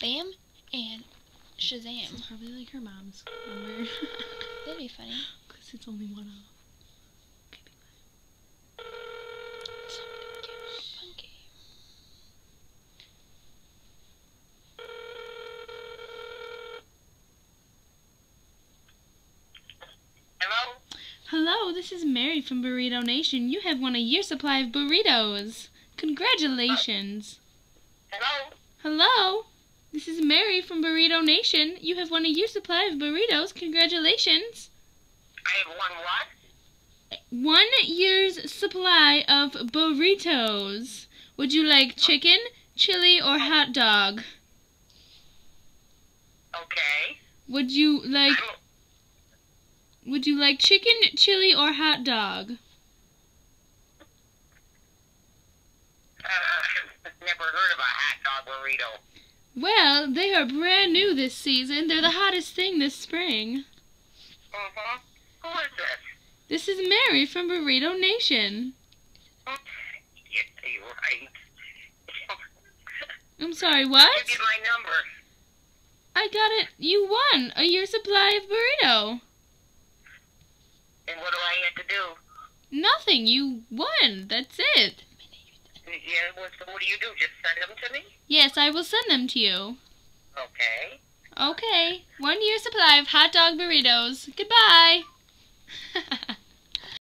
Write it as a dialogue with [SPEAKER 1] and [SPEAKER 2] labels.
[SPEAKER 1] Bam and Shazam.
[SPEAKER 2] It's probably like her mom's number.
[SPEAKER 1] That'd be funny.
[SPEAKER 2] Because it's only one off.
[SPEAKER 1] Funky.
[SPEAKER 3] Hello?
[SPEAKER 2] Hello, this is Mary from Burrito Nation. You have won a year supply of burritos. Congratulations.
[SPEAKER 3] Hello?
[SPEAKER 2] Hello, this is Mary from Burrito Nation. You have won a year supply of burritos. Congratulations.
[SPEAKER 3] I have won what?
[SPEAKER 2] One year's supply of burritos. Would you like chicken, chili, or hot dog?
[SPEAKER 3] Okay.
[SPEAKER 2] Would you like Would you like chicken, chili, or hot dog?
[SPEAKER 3] uh, never heard of a hot dog burrito.
[SPEAKER 2] Well, they are brand new this season. They're the hottest thing this spring.
[SPEAKER 3] Uh-huh. Who is this?
[SPEAKER 2] This is Mary from Burrito Nation.
[SPEAKER 3] Yeah, you're right.
[SPEAKER 2] I'm sorry,
[SPEAKER 3] You
[SPEAKER 2] what?
[SPEAKER 3] get my number.
[SPEAKER 2] I got it. You won a year supply of burrito.
[SPEAKER 3] And what do I have to do?
[SPEAKER 2] Nothing. You won. That's it.
[SPEAKER 3] So what do you do? Just send them to me?
[SPEAKER 2] Yes, I will send them to you.
[SPEAKER 3] Okay.
[SPEAKER 2] Okay. One year supply of hot dog burritos. Goodbye.